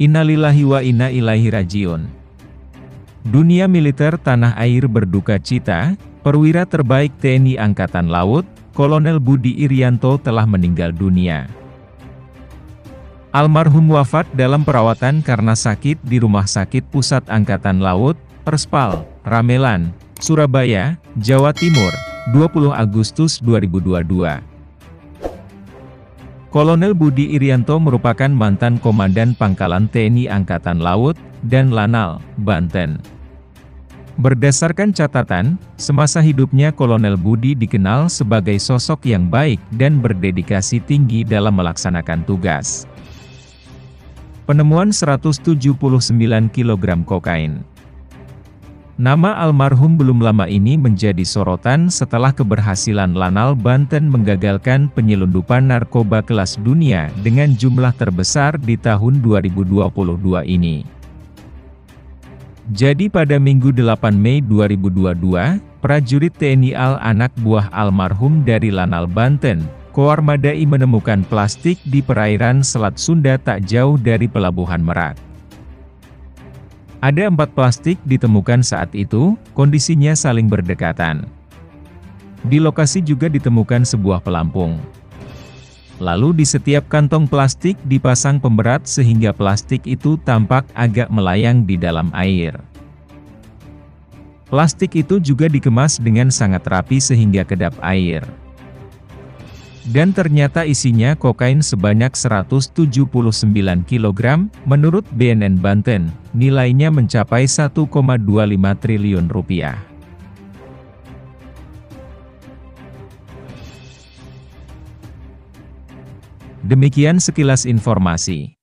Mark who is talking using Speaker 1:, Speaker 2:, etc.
Speaker 1: Innalillahi wa inna ilaihi rajiun. Dunia militer tanah air berduka cita, perwira terbaik TNI Angkatan Laut, Kolonel Budi Irianto telah meninggal dunia. Almarhum wafat dalam perawatan karena sakit di Rumah Sakit Pusat Angkatan Laut, Perspal, Ramelan, Surabaya, Jawa Timur, 20 Agustus 2022. Kolonel Budi Irianto merupakan mantan Komandan Pangkalan TNI Angkatan Laut, dan Lanal, Banten. Berdasarkan catatan, semasa hidupnya Kolonel Budi dikenal sebagai sosok yang baik dan berdedikasi tinggi dalam melaksanakan tugas. Penemuan 179 kg kokain Nama almarhum belum lama ini menjadi sorotan setelah keberhasilan Lanal Banten menggagalkan penyelundupan narkoba kelas dunia dengan jumlah terbesar di tahun 2022 ini. Jadi pada Minggu 8 Mei 2022, prajurit TNI Al anak buah almarhum dari Lanal Banten, Koar Madai menemukan plastik di perairan Selat Sunda tak jauh dari Pelabuhan Merak. Ada empat plastik ditemukan saat itu, kondisinya saling berdekatan. Di lokasi juga ditemukan sebuah pelampung. Lalu di setiap kantong plastik dipasang pemberat sehingga plastik itu tampak agak melayang di dalam air. Plastik itu juga dikemas dengan sangat rapi sehingga kedap air. Dan ternyata isinya kokain sebanyak 179 kg, menurut BNN Banten, nilainya mencapai 1,25 triliun rupiah. Demikian sekilas informasi.